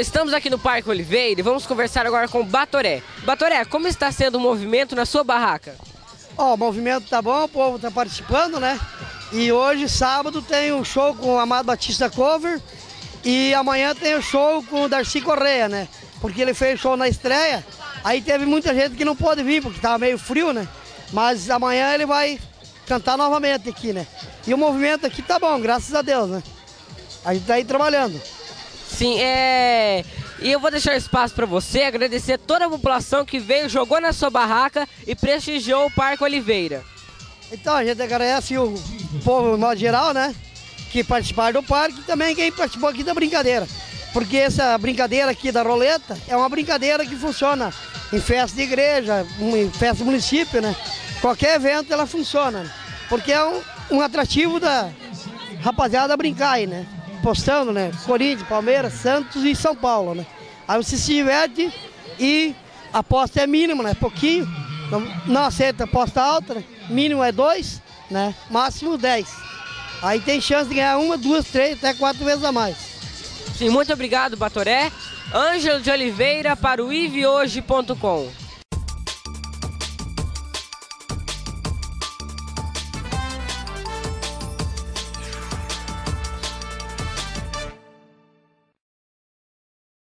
Estamos aqui no Parque Oliveira e vamos conversar agora com Batoré. Batoré, como está sendo o movimento na sua barraca? Ó, o movimento tá bom, o povo tá participando, né? E hoje, sábado, tem um show com o Amado Batista Cover e amanhã tem o show com o Darcy Correia, né? Porque ele fez show na estreia, aí teve muita gente que não pôde vir porque tava meio frio, né? Mas amanhã ele vai cantar novamente aqui, né? E o movimento aqui tá bom, graças a Deus, né? A gente tá aí trabalhando. Sim, é. E eu vou deixar espaço para você agradecer toda a população que veio, jogou na sua barraca e prestigiou o Parque Oliveira. Então, a gente agradece o povo, modo geral, né? Que participaram do parque e também quem participou aqui da brincadeira. Porque essa brincadeira aqui da roleta é uma brincadeira que funciona em festa de igreja, em festa do município, né? Qualquer evento ela funciona. Né? Porque é um, um atrativo da rapaziada brincar aí, né? Postando, né? Corinthians, Palmeiras, Santos e São Paulo, né? Aí você se diverte e a aposta é mínima, né? Pouquinho. Não, não aceita aposta alta, né? Mínimo é dois, né? Máximo dez. Aí tem chance de ganhar uma, duas, três, até quatro vezes a mais. Sim, muito obrigado, Batoré. Ângelo de Oliveira para o ivehoje.com.